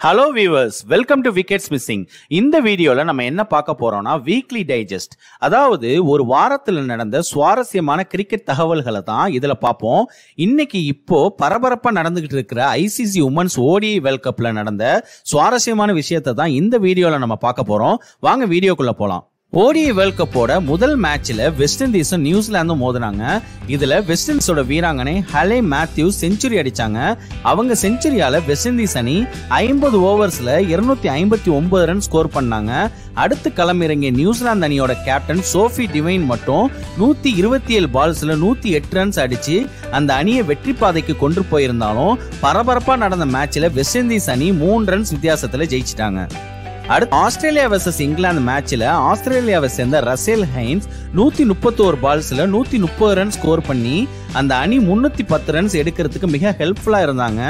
Hello viewers welcome to wickets missing இந்த வீடியோவில் நம்ம என்ன பார்க்க போறோம்னா வீக்லி டைஜஸ்ட் அதாவது ஒரு வாரத்தில் நடந்த சுவாரஸ்யமான கிரிக்கெட் தகவல்களை தான் இதில் பார்ப்போம். இன்னைக்கு இப்போ பரபரப்பாக நடந்துகிட்டு இருக்கிற ஐசிசி உமன்ஸ் ஓடி வேர்ல்ட் கப்பில் நடந்த சுவாரஸ்யமான விஷயத்தை தான் இந்த வீடியோவில் நம்ம பார்க்க போறோம். வாங்க வீடியோக்குள்ளே போகலாம் ஓடிஐ வேர்ல்ட் கப்போட முதல் மேட்ச்ல வெஸ்ட் இண்டீஸும் நியூசிலாந்தும் மோதினாங்க. இதுல வெஸ்ட் இண்டீஸோட வீராங்கனை ஹலே மேத்யூஸ் செஞ்சுரி அடிச்சாங்க. அவங்க செஞ்சுரியால வெஸ்ட் இண்டீஸ் அணி ஐம்பது ஓவர்ஸ்ல இருநூத்தி ஐம்பத்தி ஒன்பது ரன் ஸ்கோர் பண்ணாங்க. அடுத்து களமிறங்கிய நியூசிலாந்து அணியோட கேப்டன் சோஃபி டிவைன் மட்டும் நூத்தி இருபத்தி ஏழு பால்ஸ்ல நூத்தி எட்டு ரன்ஸ் அடிச்சு அந்த அணியை வெற்றி பாதைக்கு கொண்டு போயிருந்தாலும் பரபரப்பா நடந்த மேட்ச்ல வெஸ்ட் இண்டீஸ் அணி மூணு ரன்ஸ் வித்தியாசத்துல ஜெயிச்சிட்டாங்க. அடுத்து ஆஸ்திரேலியா வர்சஸ் இங்கிலாந்து மேட்ச்ல ஆஸ்திரேலியாவை சேர்ந்த ரசேல் ஹைன்ஸ் நூத்தி முப்பத்தோரு பால்ஸ்ல நூத்தி முப்பது ரன் ஸ்கோர் பண்ணி அந்த அணி முன்னூத்தி பத்து ரன்ஸ் எடுக்கிறதுக்கு மிக ஹெல்ப்ஃபுல்லா இருந்தாங்க.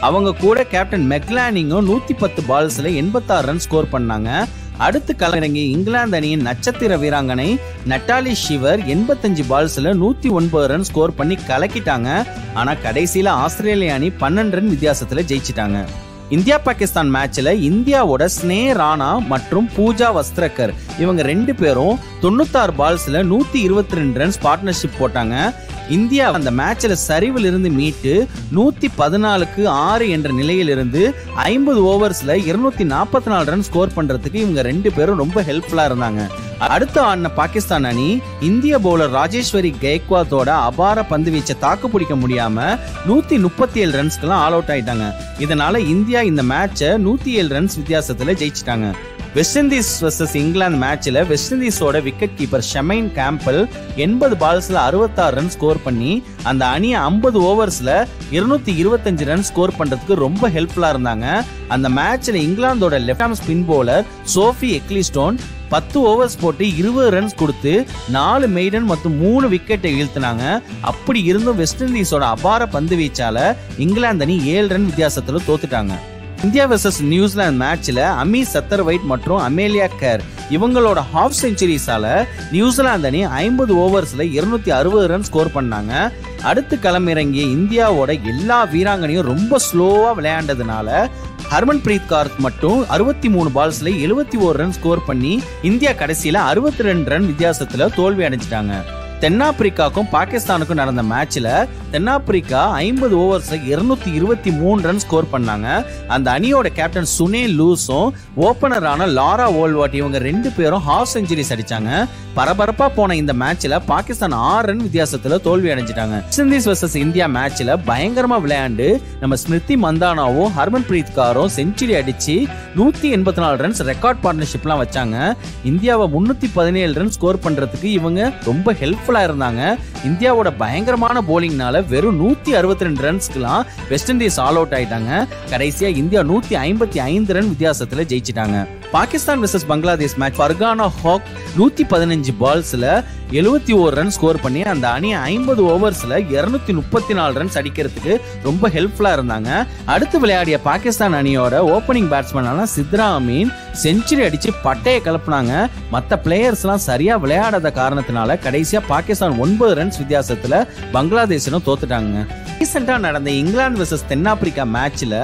அவங்க கூட கேப்டன் மெக்லானிங்கும் நூத்தி பத்து பால்ஸ்ல எண்பத்தாறு ரன் ஸ்கோர் பண்ணாங்க. அடுத்து களமிறங்கி இங்கிலாந்து அணியின் நட்சத்திர வீராங்கனை நட்டாலி ஷிவர் எண்பத்தஞ்சு பால்ஸ்ல நூத்தி ஒன்பது ரன் ஸ்கோர் பண்ணி கலக்கிட்டாங்க. ஆனா கடைசியில ஆஸ்திரேலிய அணி பன்னெண்டு ரன் வித்தியாசத்துல ஜெயிச்சிட்டாங்க. இந்தியா பாகிஸ்தான் மேட்ச்ல இந்தியாவோட ஸ்னே ராணா மற்றும் பூஜா வஸ்திரக்கர். இவங்க ரெண்டு பேரும் தொண்ணூத்தாறு பால்ஸ்ல நூத்தி இருபத்தி ரெண்டு ரன்ஸ் பார்ட்னர்ஷிப் போட்டாங்க. இந்தியா அந்த மேட்ச்ல சரிவில் இருந்து மீட்டு நூத்தி பதினாலுக்கு ஆறு என்ற நிலையில் இருந்து ஐம்பது ஓவர்ஸ்ல இருநூத்தி நாற்பத்தி நாலு ரன் ஸ்கோர் பண்றதுக்கு இவங்க ரெண்டு பேரும் ரொம்ப ஹெல்ப்ஃபுல்லா இருந்தாங்க. அடுத்து ஆடின பாகிஸ்தான் அணி இந்திய பவுலர் ராஜேஸ்வரி கெய்க்வாத்தோட அபார பந்து வீச்சை தாக்கு பிடிக்க முடியாம நூத்தி முப்பத்தி ஏழு ரன்ஸ்க்கெல்லாம் ஆல் அவுட் ஆயிட்டாங்க. இதனால இந்தியா இந்த மேட்சை நூத்தி ஏழு ரன்ஸ் வித்தியாசத்துல ஜெயிச்சிட்டாங்க. வெஸ்ட் இண்டீஸ் வர்சஸ் இங்கிலாந்து மேட்ச்ல வெஸ்ட் இண்டீஸோட விக்கெட் கீப்பர் ஷமைன் கேம்பல் எண்பது பால்ஸ்ல அறுபத்தாறு ரன் ஸ்கோர் பண்ணி அந்த அணியை ஐம்பது ஓவர்ஸ்ல இருநூத்தி இருபத்தஞ்சு ரன் ஸ்கோர் பண்றதுக்கு ரொம்ப ஹெல்ப்ஃபுல்லா இருந்தாங்க. அந்த மேட்ச்ல இங்கிலாந்தோட left arm spin bowler Sophie Ecclestone பத்து ஓவர்ஸ் போட்டு இருபது ரன்ஸ் கொடுத்து நாலு மெய்டன் மற்றும் மூணு விக்கெட்டை வீழ்த்தினாங்க. அப்படி இருந்தும் வெஸ்ட் இண்டீஸோட அபார பந்து வீச்சால இங்கிலாந்து அணி ஏழு ரன் வித்தியாசத்துல தோத்துட்டாங்க. இந்தியா வெர்சஸ் நியூசிலாந்து மேட்ச்ல அமி சத்தர் வைட் மற்றும் அமேலியா கேர் இவங்களோட ஹாஃப் செஞ்சுரிஸால நியூசிலாந்து அணி ஐம்பது ஓவர்ஸ்ல இருநூத்தி அறுபது ரன் ஸ்கோர் பண்ணாங்க. அடுத்து களமிறங்கிய இந்தியாவோட எல்லா வீராங்கனையும் ரொம்ப ஸ்லோவா விளையாண்டதுனால ஹர்மன் பிரீத் கார்க் மட்டும் அறுபத்தி மூணு பால்ஸ்ல எழுபத்தி ஓரு ரன் ஸ்கோர் பண்ணி இந்தியா கடைசியில அறுபத்தி ரெண்டு ரன் வித்தியாசத்துல தோல்வி அடைஞ்சிட்டாங்க. தென்னாப்பிரிக்காக்கும் பாகிஸ்தானுக்கும் நடந்த மேட்ச்ல தென்னாப்பிரிக்கா ஐம்பது ஓவர்ஸ் இருநூத்தி இருபத்தி மூணு ரன் ஸ்கோர் பண்ணாங்க. அந்த அணியோட கேப்டன் சுனே லூஸும் ஓபனரான லாரா ஓல்வாட் இவங்க ரெண்டு பேரும் ஹாஃப் செஞ்சுரிஸ் அடிச்சாங்க. பரபரப்பா போன இந்த மேட்ச்ல பாகிஸ்தான் ஆறு ரன் வித்தியாசத்துல தோல்வி அடைஞ்சிட்டாங்க. வெஸ்ட் இண்டீஸ் வர்சஸ் இந்தியா மேட்ச்ல பயங்கரமா விளையாண்டு நம்ம ஸ்மிருதி மந்தானாவும் ஹர்மன் பிரீத் காரும் செஞ்சுரி அடிச்சு நூத்தி எண்பத்தி நாலு ரன்ஸ் ரெக்கார்ட் பார்ட்னர்ஷிப்லாம் வச்சாங்க. இந்தியாவை முன்னூத்தி பதினேழு ரன் ஸ்கோர் பண்றதுக்கு இவங்க ரொம்ப ஹெல்ப் ஹெல்ப்ஃபுல்லாக இருந்தாங்க. இந்தியாவோட பயங்கரமான போலிங்னால வெறும் நூத்தி அறுபத்தி ரெண்டு ரன்ஸ்க்குலாம் வெஸ்ட் இண்டீஸ் ஆல் அவுட் ஆயிட்டாங்க. கடைசியா இந்தியா நூத்தி ஐம்பத்தி ஐந்து ரன் வித்தியாசத்துல ஜெயிச்சிட்டாங்க. பாகிஸ்தான் வெர்சஸ் பங்களாதேஷ் மேட்ச் ஃபர்கானா ஹாக் நூத்தி பதினஞ்சு பால்ஸ்ல எழுபத்தி ஒரு ரன் ஸ்கோர் பண்ணி அந்த அணி ஐம்பது ஓவர்ஸ்ல இருநூத்தி முப்பத்தி நாலு ரன்ஸ் அடிக்கிறதுக்கு ரொம்ப ஹெல்ப்ஃபுல்லா இருந்தாங்க. அடுத்து விளையாடிய பாகிஸ்தான் அணியோட ஓப்பனிங் பேட்ஸ்மேனான சித்ரா அமீன் செஞ்சுரி அடிச்சு பட்டையை கலப்புனாங்க. மற்ற பிளேயர்ஸ் எல்லாம் சரியா விளையாடாத காரணத்தினால கடைசியா பாகிஸ்தான் ஒன்பது ரன்ஸ் வித்தியாசத்துல பங்களாதேஷனும் தோத்துட்டாங்க. ரீசெண்டா நடந்த இங்கிலாந்து வெர்சஸ் தென்னாப்பிரிக்கா மேட்ச்ல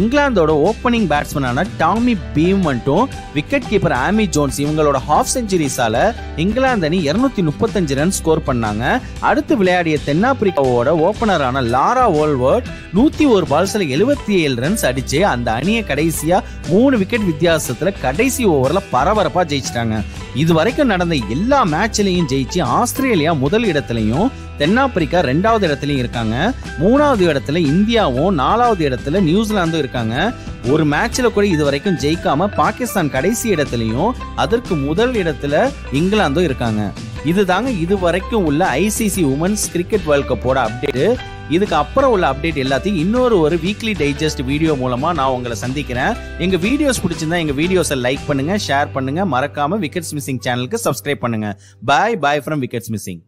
இங்கிலாந்தோட ஓப்பனிங் பேட்ஸ்மேனான டாமி பீம் மட்டும் விக்கெட் கீப்பர் ஆமி ஜோன்ஸ் இவங்களோட ஹாஃப் செஞ்சுரிஸால இங்கிலாந்து அணி இருநூத்தி முப்பத்தஞ்சு ரன் ஸ்கோர் பண்ணாங்க. அடுத்து விளையாடிய தென்னாப்பிரிக்காவோட ஓபனரான லாரா ஓல்வர்ட் நூத்தி ஒரு பால்ஸ்ல எழுபத்தி ஏழு ரன்ஸ் அடிச்சு அந்த அணியை கடைசியா மூணு விக்கெட் வித்தியாசத்துல கடைசி ஓவர்ல பரபரப்பா ஜெயிச்சிட்டாங்க. இது வரைக்கும் நடந்த எல்லா மேட்ச்லயும் ஜெயிச்சு ஆஸ்திரேலியா முதல் இடத்துலயும் தென்னாப்பிரிக்கா ரெண்டாவது இடத்துலயும் இருக்காங்க. மூணாவது இடத்துல இந்தியாவும் நாலாவது இடத்துல நியூசிலாந்தும் இருக்காங்க. ஒரு மேட்ச்ல கூட இது வரைக்கும் ஜெயிக்காம பாகிஸ்தான் கடைசி இடத்துலயும் அதற்கு முதல் இடத்துல இங்கிலாந்தும் இருக்காங்க. இதுதாங்க இது வரைக்கும் உள்ள ஐசிசி உமன்ஸ் கிரிக்கெட் வேர்ல்ட் கப்போட அப்டேட் இதுக்கு அப்புறம் உள்ள அப்டேட் எல்லாத்தையும் இன்னொரு ஒரு வீக்லி டைஜஸ்ட் வீடியோ மூலமா நான் உங்களை சந்திக்கிறேன். எங்க வீடியோஸ் பிடிச்சிருந்தா எங்க வீடியோஸை லைக் பண்ணுங்க ஷேர் பண்ணுங்க. மறக்காம விக்கெட்ஸ் மிஸ்ஸிங் சேனலுக்கு சப்ஸ்கிரைப் பண்ணுங்க. Bye bye from wickets missing